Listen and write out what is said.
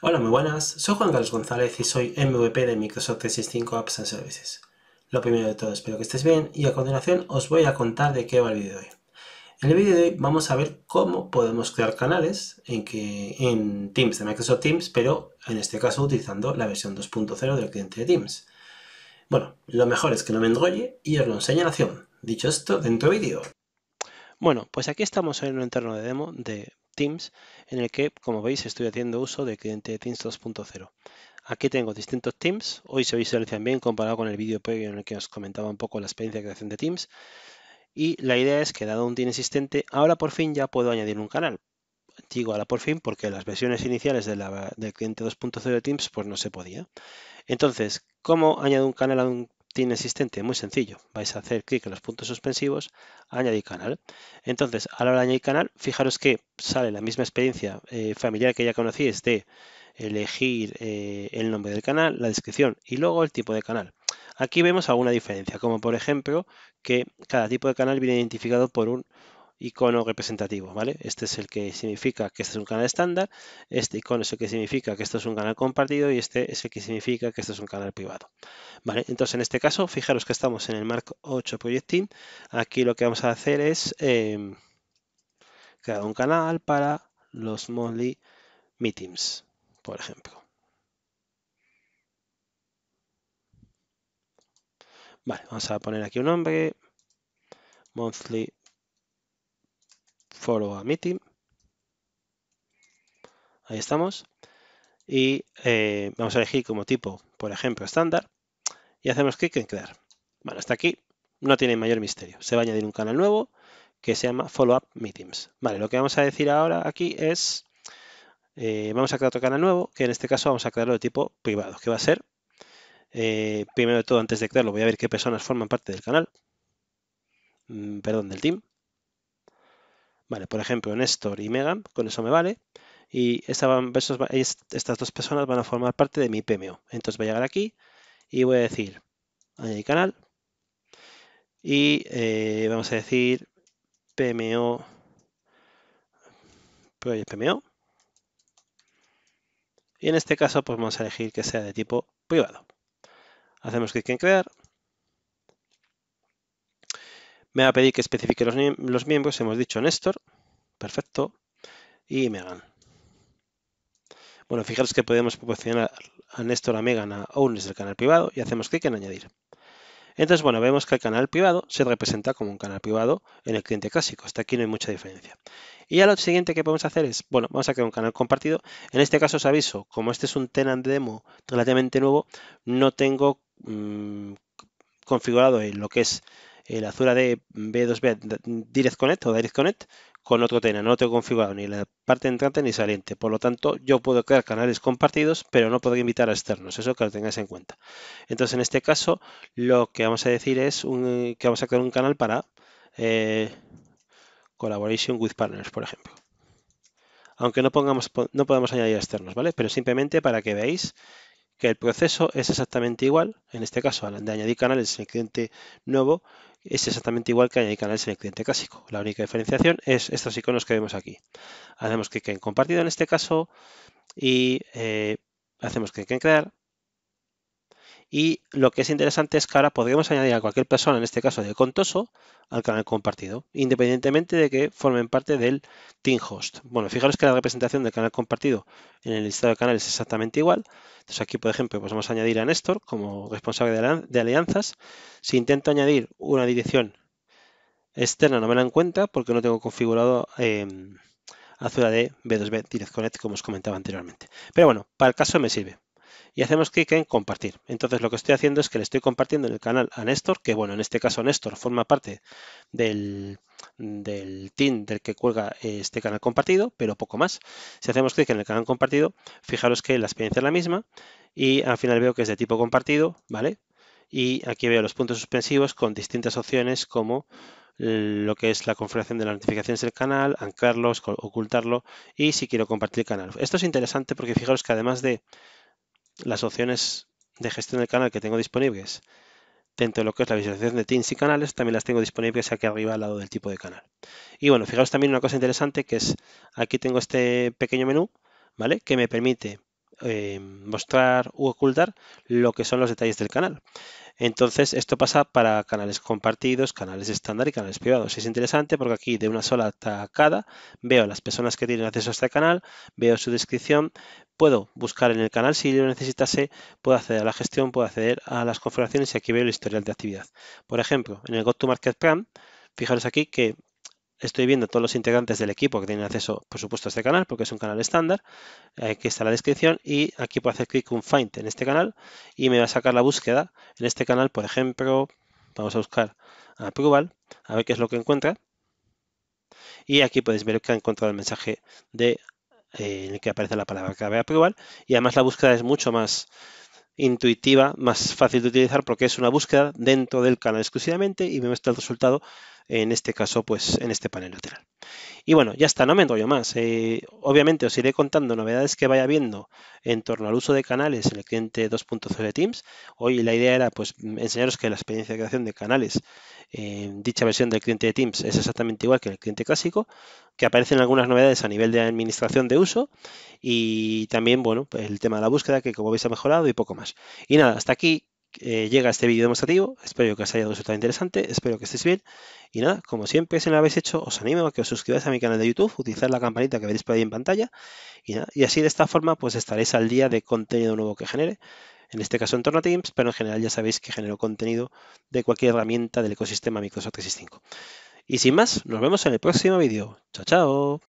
Hola, muy buenas. Soy Juan Carlos González y soy MVP de Microsoft 365 Apps and Services. Lo primero de todo, espero que estés bien y a continuación os voy a contar de qué va el vídeo de hoy. En el vídeo de hoy vamos a ver cómo podemos crear canales en, Teams de Microsoft Teams, pero en este caso utilizando la versión 2.0 del cliente de Teams. Bueno, lo mejor es que no me enrolle y os lo enseño en acción. Dicho esto, dentro vídeo. Bueno, pues aquí estamos en un entorno de demo de Teams en el que, como veis, estoy haciendo uso de cliente de Teams 2.0. Aquí tengo distintos Teams, hoy se visualizan bien comparado con el vídeo previo en el que os comentaba un poco la experiencia de creación de Teams. Y la idea es que dado un team existente, ahora por fin ya puedo añadir un canal. Digo ahora por fin porque las versiones iniciales del cliente 2.0 de Teams pues no se podía. Entonces, ¿cómo añado un canal a un tiene existente, muy sencillo. Vais a hacer clic en los puntos suspensivos, añadir canal. Entonces, a la hora de añadir canal, fijaros que sale la misma experiencia eh, familiar que ya conocéis de elegir eh, el nombre del canal, la descripción y luego el tipo de canal. Aquí vemos alguna diferencia, como por ejemplo que cada tipo de canal viene identificado por un icono representativo, ¿vale? Este es el que significa que este es un canal estándar, este icono es el que significa que esto es un canal compartido y este es el que significa que esto es un canal privado, ¿vale? Entonces, en este caso, fijaros que estamos en el Mark 8 Project Team. Aquí lo que vamos a hacer es em, crear un canal para los monthly meetings, por ejemplo. Vale, vamos a poner aquí un nombre, monthly follow a meeting. Ahí estamos. Y eh, vamos a elegir como tipo, por ejemplo, estándar. Y hacemos clic en crear. Bueno, hasta aquí no tiene mayor misterio. Se va a añadir un canal nuevo que se llama Follow Up Meetings. Vale, lo que vamos a decir ahora aquí es, eh, vamos a crear otro canal nuevo, que en este caso vamos a crearlo de tipo privado, que va a ser, eh, primero de todo, antes de crearlo, voy a ver qué personas forman parte del canal, mm, perdón, del team. Vale, por ejemplo, Néstor y Megan, con eso me vale. Y estas dos personas van a formar parte de mi PMO. Entonces voy a llegar aquí y voy a decir añadir canal. Y eh, vamos a decir PMO, PMO. Y en este caso, pues vamos a elegir que sea de tipo privado. Hacemos clic en crear. Me va a pedir que especifique los, miembros, hemos dicho Néstor, perfecto, y Megan. Bueno, fijaros que podemos proporcionar a Néstor a Megan a owners del canal privado y hacemos clic en añadir. Entonces, bueno, vemos que el canal privado se representa como un canal privado en el cliente clásico. Hasta aquí no hay mucha diferencia. Y ya lo siguiente que podemos hacer es, bueno, vamos a crear un canal compartido. En este caso os aviso, como este es un tenant demo relativamente nuevo, no tengo mm, configurado lo que es la Azure de B2B Direct Connect o Direct Connect con otro tenant. No tengo configurado ni la parte entrante ni saliente. Por lo tanto, yo puedo crear canales compartidos, pero no puedo invitar a externos. Eso que lo tengáis en cuenta. Entonces, en este caso, lo que vamos a decir es que vamos a crear un canal para eh, Collaboration with Partners, por ejemplo. Aunque no, pongamos, no podemos añadir externos, ¿vale? Pero simplemente para que veáis que el proceso es exactamente igual, en este caso de añadir canales en el cliente nuevo, es exactamente igual que añadir canales en el cliente clásico. La única diferenciación es estos iconos que vemos aquí. Hacemos clic en compartido en este caso y eh, hacemos clic en crear y lo que es interesante es que ahora podremos añadir a cualquier persona, en este caso de Contoso, al canal compartido, independientemente de que formen parte del team host. Bueno, fijaros que la representación del canal compartido en el listado de canales es exactamente igual. Entonces aquí, por ejemplo, pues vamos a añadir a Néstor como responsable de alianzas. Si intento añadir una dirección externa no me la encuentra porque no tengo configurado eh, Azure de B2B Direct Connect como os comentaba anteriormente. Pero bueno, para el caso me sirve y hacemos clic en compartir. Entonces lo que estoy haciendo es que le estoy compartiendo en el canal a Néstor, que bueno, en este caso Néstor forma parte del, del team del que cuelga este canal compartido, pero poco más. Si hacemos clic en el canal compartido, fijaros que la experiencia es la misma y al final veo que es de tipo compartido, ¿vale? Y aquí veo los puntos suspensivos con distintas opciones como lo que es la configuración de las notificaciones del canal, anclarlos, ocultarlo y si quiero compartir el canal. Esto es interesante porque fijaros que además de las opciones de gestión del canal que tengo disponibles dentro de lo que es la visualización de teams y canales, también las tengo disponibles aquí arriba al lado del tipo de canal. Y bueno, fijaros también una cosa interesante que es, aquí tengo este pequeño menú, ¿vale? Que me permite eh, mostrar u ocultar lo que son los detalles del canal. Entonces, esto pasa para canales compartidos, canales estándar y canales privados. Es interesante porque aquí de una sola tacada veo las personas que tienen acceso a este canal, veo su descripción, puedo buscar en el canal si lo necesitase, puedo acceder a la gestión, puedo acceder a las configuraciones y aquí veo el historial de actividad. Por ejemplo, en el GoToMarket Plan, fijaros aquí que estoy viendo todos los integrantes del equipo que tienen acceso, por supuesto, a este canal, porque es un canal estándar. Aquí está la descripción y aquí puedo hacer clic en Find en este canal y me va a sacar la búsqueda. En este canal, por ejemplo, vamos a buscar a Approval, a ver qué es lo que encuentra. Y aquí podéis ver que ha encontrado el mensaje de, eh, en el que aparece la palabra clave Approval. Y además la búsqueda es mucho más intuitiva, más fácil de utilizar porque es una búsqueda dentro del canal exclusivamente y me muestra el resultado en este caso pues en este panel lateral. Y bueno, ya está, no me enrollo más. Eh, obviamente os iré contando novedades que vaya viendo en torno al uso de canales en el cliente 2.0 de Teams. Hoy la idea era pues enseñaros que la experiencia de creación de canales en dicha versión del cliente de Teams es exactamente igual que en el cliente clásico, que aparecen algunas novedades a nivel de administración de uso y también, bueno, pues el tema de la búsqueda que como veis ha mejorado y poco más. Y nada, hasta aquí eh, llega este vídeo demostrativo. Espero que os haya resultado interesante, espero que estéis bien. Y nada, como siempre, si no lo habéis hecho, os animo a que os suscribáis a mi canal de YouTube, utilizar la campanita que veréis por ahí en pantalla. Y, y así de esta forma, pues estaréis al día de contenido nuevo que genere. En este caso en torno a Teams, pero en general ya sabéis que genero contenido de cualquier herramienta del ecosistema Microsoft 365. Y sin más, nos vemos en el próximo vídeo. Chao, chao.